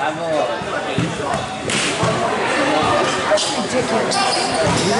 Back to me.